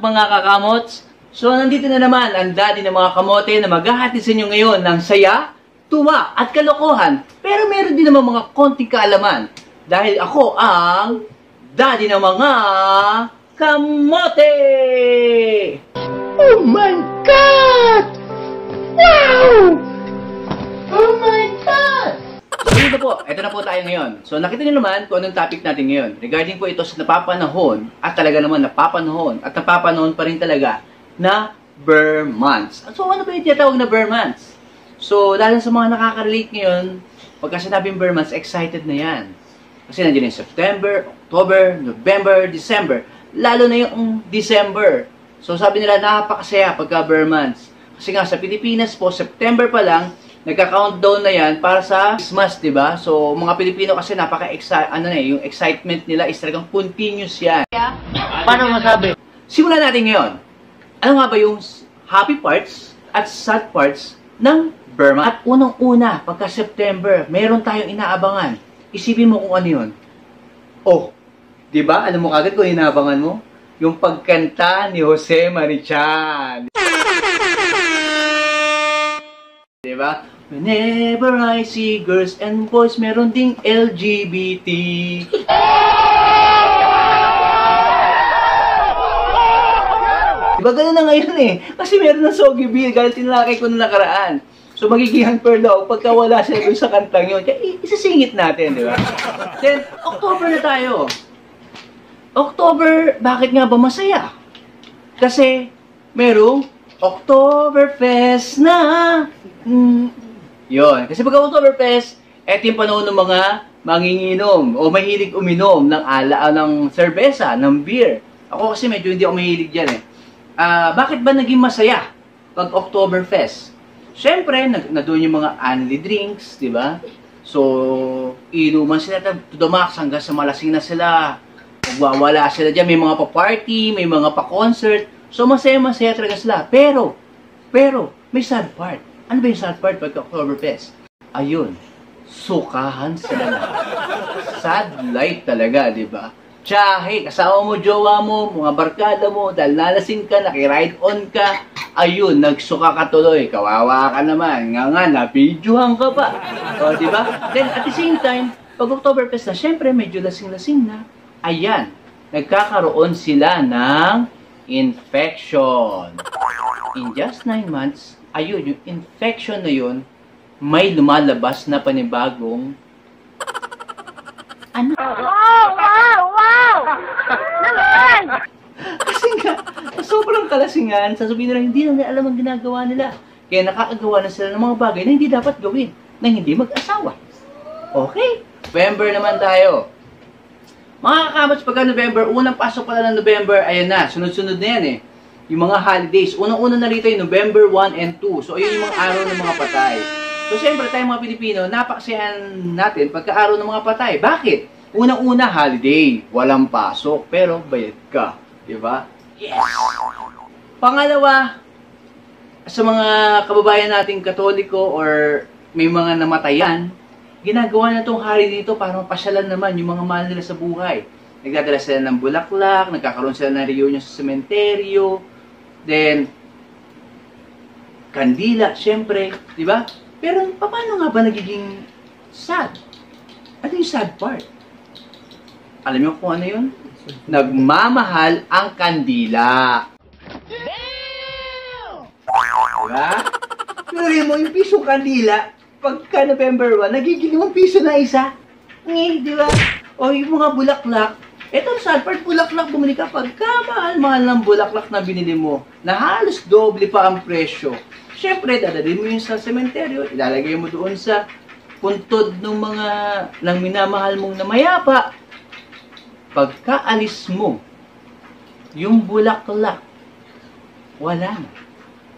mga kakamots. So, nandito na naman ang daddy ng mga kamote na maghahati sa inyo ngayon ng saya, tuwa, at kalokohan. Pero meron din naman mga konting kaalaman. Dahil ako ang daddy ng mga kamote! Oh my God! Wow! Oh my! Na po. Ito na po tayo ngayon. So, nakita niyo naman kung anong topic natin ngayon. Regarding po ito sa napapanahon, at talaga naman napapanahon, at napapanahon pa rin talaga, na Burr months. So, ano ba yung tinatawag na Burr months? So, lalo sa mga nakaka-relate ngayon, pagka sinabing Burr months, excited na yan. Kasi nandiyan yung September, October, November, December. Lalo na yung December. So, sabi nila, napakasaya pagka Burr months. Kasi nga, sa Pilipinas po, September pa lang, nagka-countdown na yan para sa Christmas, di ba? So, mga Pilipino kasi napaka ano na eh, yung excitement nila is talagang continuous yan. Paano masabi? Simulan natin ngayon. Ano nga ba yung happy parts at sad parts ng Burma? At unang-una, pagka September, meron tayong inaabangan. Isipin mo kung ano yun. Oh, di ba? Alam mo kagad kung inaabangan mo? Yung pagkanta ni Jose Marichan. Ba? Whenever I see girls and boys, meron ding LGBT. Diba ganun na ngayon eh? Kasi meron ng Sogi Bill, galit tinalakay ko nung nakaraan. So magiging unfair daw pagka wala siya doon sa kantang yun. Kaya isasingit natin, di ba? Then, October na tayo. October, bakit nga ba masaya? Kasi merong Oktoberfest na. Mm, yun. Kasi pag Oktoberfest, eto yung panahon ng mga manginginom o mahilig uminom ng ala, ng serbesa, ng beer. Ako kasi medyo hindi ako mahilig dyan eh. Ah, bakit ba naging masaya pag Oktoberfest? Siyempre, na, na doon yung mga only drinks, di ba? So, inuman sila to the max hanggang sa malasing na sila. Magwawala sila dyan. May mga pa-party, may mga pa-concert. So, masaya-masaya talaga sila. Pero, pero, may sad part. Ano ba yung sad part pag Oktoberfest? Ayun, sukahan sila na. Sad life talaga, di ba? Tsahe, kasama mo, jowa mo, mga barkada mo, dahil nalasing ka, nakiride on ka, ayun, nagsuka ka tuloy, kawawa ka naman, nga nga, napidyohan ka pa. O, di ba? Then, at the same time, pag Oktoberfest na, syempre, medyo lasing-lasing na, ayan, nagkakaroon sila ng infection. In just 9 months, ayun, yung infection na yun, may lumalabas na panibagong ano? Wow! Wow! Wow! Naman! Kasi nga, sobrang kalasingan, sasabihin nila, hindi na nila alam ang ginagawa nila. Kaya nakakagawa na sila ng mga bagay na hindi dapat gawin, na hindi mag-asawa. Okay? November naman tayo. Mga kakamats, pagka November, unang pasok pala ng November, ayan na, sunod-sunod na yan eh. Yung mga holidays. Unang-una na rito yung November 1 and 2. So, ayun yung mga araw ng mga patay. So, siyempre, tayong mga Pilipino, napakasiyahan natin pagka-araw ng mga patay. Bakit? Unang-una, holiday. Walang pasok, pero bayad ka. Diba? Yes! Pangalawa, sa mga kababayan nating katoliko or may mga namatayan, ginagawa na itong hari dito para mapasyalan naman yung mga mahal nila sa buhay. Nagdadala sila ng bulaklak, nagkakaroon sila ng reunion sa sementeryo, then, kandila, syempre, di ba? Pero paano nga ba nagiging sad? Ano yung sad part? Alam niyo kung ano yun? Nagmamahal ang kandila. Diba? Pero mo, yung pisong kandila, pagka November 1, nagiging 5 piso na isa. Ngi, di ba? O yung mga bulaklak, eto sad part, bulaklak bumili ka, pagka mahal-mahal ng bulaklak na binili mo, na halos doble pa ang presyo, Siyempre, dadalhin mo yun sa sementeryo, ilalagay mo doon sa puntod ng mga ng minamahal mong namayapa. Pagkaalis mo, yung bulaklak, wala na.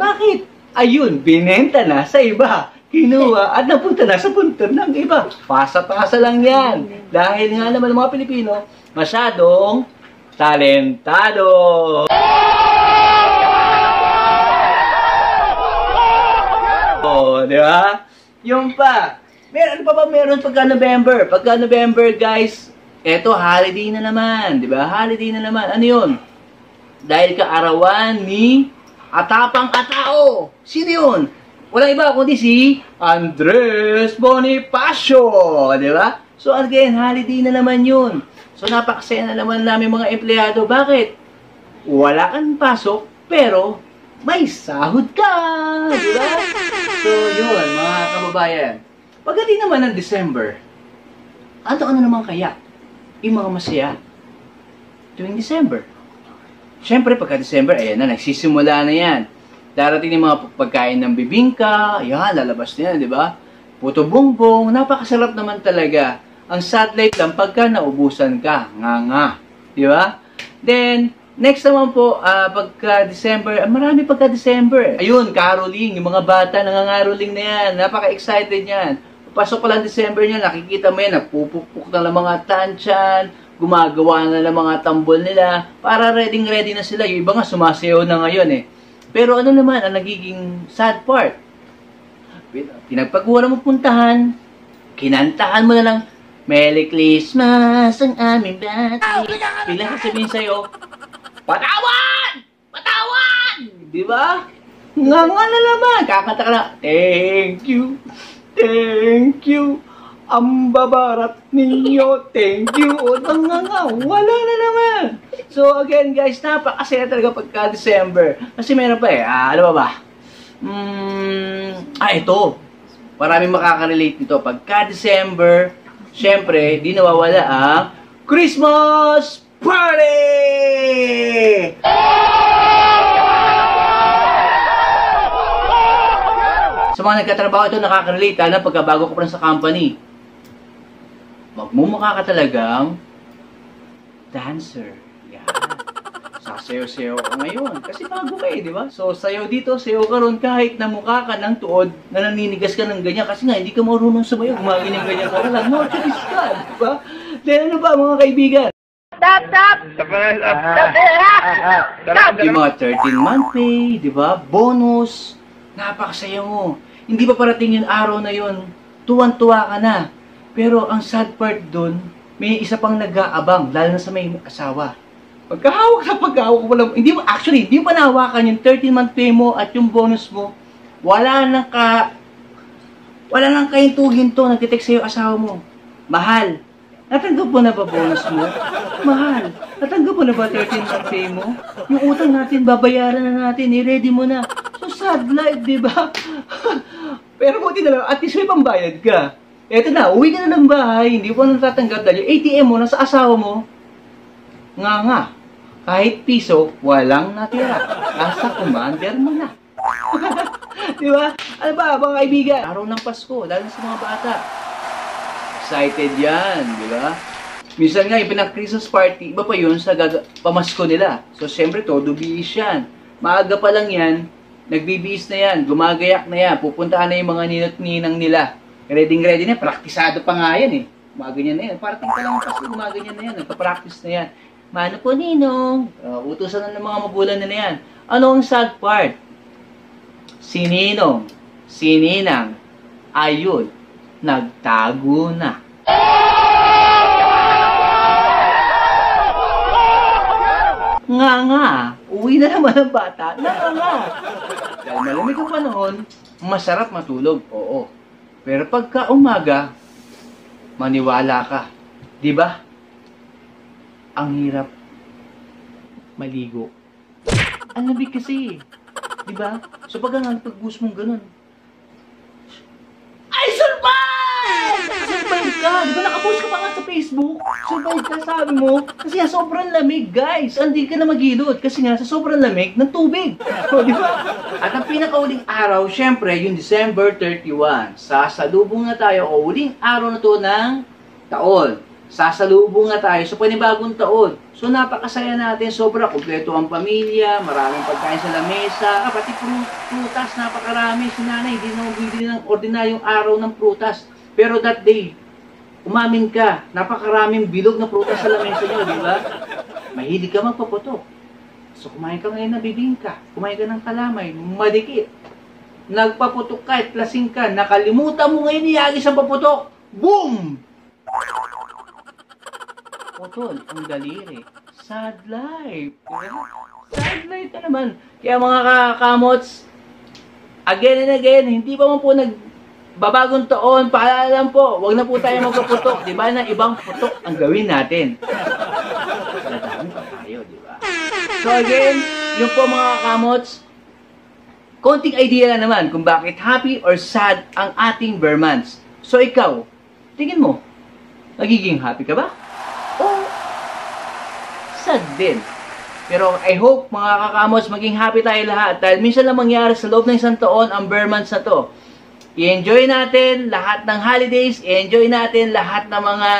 Bakit? Ayun, binenta na sa iba. Kinuha at napunta na sa puntod ng iba. Pasa-pasa lang yan. Dahil nga naman mga Pilipino, masyadong talentado. Oh, di ba? Yung pa. Meron pa ba meron pagka November? Pagka November, guys, eto holiday na naman, di ba? Holiday na naman. Ano 'yun? Dahil kaarawan ni Atapang Atao. Sino yun? Walang iba kundi si Andres Bonifacio. Di ba? So again, holiday na naman yun. So napakasaya na naman namin mga empleyado. Bakit? Wala kang pasok, pero may sahod ka. Di ba? So yun, mga kababayan. Pagdating naman ng December, ano ano naman kaya yung mga masaya tuwing December? Siyempre, pagka December, ayan na, nagsisimula na yan. Darating yung mga pagkain ng bibingka, ayan, lalabas na yan, di ba? Puto bongbong, napakasarap naman talaga. Ang satellite lang pagka naubusan ka, nga nga, di ba? Then, next naman po, ah, pagka December, ah, marami pagka December. Ayun, caroling, yung mga bata nangangaroling na yan, napaka-excited yan. Pasok pa lang December niya, nakikita mo yan, nagpupukpuk na lang mga tansyan, gumagawa na ng mga tambol nila, para ready-ready na sila. Yung iba nga sumasayaw na ngayon eh. Pero ano naman ang nagiging sad part? Pinagpagawa mo puntahan, kinantahan mo na lang, Merry Christmas ang aming bati. Biglang sasabihin sa'yo, Patawan! Patawan! Di ba? Nga nga na naman. Kakanta ka na, Thank you, thank you. Ang babarat ninyo, thank you. O, nga nga nga, wala na naman. So again guys, napakasaya talaga pagka December. Kasi meron pa eh, ah, ano ba ba? Mm, ah, ito. Maraming makaka-relate nito. Pagka December, syempre, di nawawala ang Christmas Party! Sa mga nagkatrabaho ito, nakaka-relate, lalo na pagka bago ka pa sa company. Magmumukha ka talagang dancer. Yan. Sasayaw-sayaw ka ngayon. Kasi bago ka eh, di ba? So, sayaw dito, sayaw ka ron kahit na mukha ka ng tuod na naninigas ka ng ganyan. Kasi nga, hindi ka marunong sumayaw. Gumaganyan-ganyan ka lang. No choice ka, di ba? Then ano ba, mga kaibigan? Stop, stop! Stop, stop! Yung mga 13-month pay, di ba? Bonus. Napakasaya mo. Hindi pa parating yung araw na yon. Tuwan-tuwa ka na. Pero ang sad part dun, may isa pang nag-aabang, lalo na sa may asawa. Pagkahawak na pagkahawak lang, hindi mo, actually, hindi mo nahawakan yung 13-month pay mo at yung bonus mo. Wala nang ka, wala nang kahintuhin to, nagtitext sa'yo asawa mo. Mahal, natanggap mo na ba bonus mo? Mahal, natanggap mo na ba 13-month pay mo? Yung utang natin, babayaran na natin, i-ready mo na. So sad life, di ba? Pero buti na lang, at least may pambayad ka. Eto na, uwi ka na ng bahay, hindi mo na natatanggap dahil ATM mo nasa asawa mo. Nga nga, kahit piso, walang natira. Nasa commander mo na. di ba? Ano ba, mga kaibigan? Araw ng Pasko, lalo sa mga bata. Excited yan, di ba? Minsan nga, yung pinag-Christmas party, iba pa yun sa pamasko nila. So, siyempre, todo bihis yan. Maaga pa lang yan, nagbibihis na yan, gumagayak na yan, pupuntahan na yung mga ninot ninang nila. Ready ready na, praktisado pa nga yan eh. Gumaganyan na yan. Parating pa lang ang Pasko, gumaganyan na yan. Nagpa-practice na yan. Mano po, Ninong? Uh, utusan na ng mga magulang na na yan. Ano ang sad part? Si Ninong, si Ninang, ayun, nagtago na. Nga nga, uwi na naman ang bata. Nga nga. Dahil malamig ang panahon, masarap matulog. Oo. Pero pagka umaga, maniwala ka. Di ba? Ang hirap maligo. Ang lamig kasi. Di ba? So pag ang pag-boost mong ganun, ay, survive! Survive ka! Di ba nakapost ka pa nga Facebook? Survive ka, sabi mo. Kasi nga, sobrang lamig, guys. Hindi ka na magilot. Kasi nga, sa sobrang lamig ng tubig. O, di ba? At ang pinakauling araw, syempre, yung December 31. Sasalubong na tayo, o uling araw na to ng taon. Sasalubong na tayo sa panibagong taon. So, napakasaya natin. Sobra, kompleto ang pamilya, maraming pagkain sa lamesa, ah, pati pru- prutas, napakarami. Si nanay, hindi na bibili ng ordinaryong araw ng prutas. Pero that day, umamin ka, napakaraming bilog na prutas sa lamesa nyo, di ba? Mahilig ka magpaputok. So, kumain ka ngayon na bibingka, kumain ka ng kalamay, madikit. Nagpaputok ka, at lasing ka, nakalimutan mo ngayon iyagis ang paputok. Boom! Putol ang daliri. sad life. Sad life na naman. Kaya mga kakamots, again and again, hindi pa man po nag babagong taon, paalala lang po, wag na po tayo magpaputok, di ba, na ibang putok ang gawin natin. Madami pa tayo, di ba? So again, yung po mga kamots, konting idea lang naman kung bakit happy or sad ang ating bear months. So ikaw, tingin mo, magiging happy ka ba? O sad din? Pero I hope mga kakamos maging happy tayo lahat dahil minsan lang mangyari sa loob ng isang taon ang bear months na to. I-enjoy natin lahat ng holidays, i-enjoy natin lahat ng mga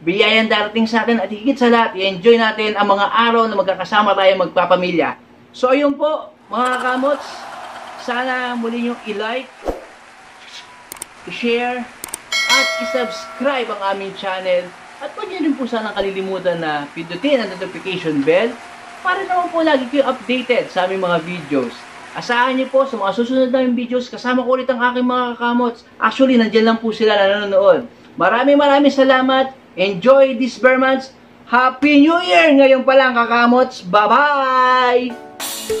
biyayang darating sa atin at higit sa lahat, i-enjoy natin ang mga araw na magkakasama tayo magpapamilya. So ayun po, mga kamots, sana muli nyo i-like, i-share, at i-subscribe ang aming channel. At huwag nyo rin po sana kalilimutan na pindutin ang notification bell para naman po lagi kayo updated sa aming mga videos. Asahan niyo po sa mga susunod namin videos, kasama ko ulit ang aking mga kakamots. Actually, nandiyan lang po sila na nanonood. Maraming maraming salamat. Enjoy this Bermans. Happy New Year! Ngayon pa lang, kakamots. Bye-bye!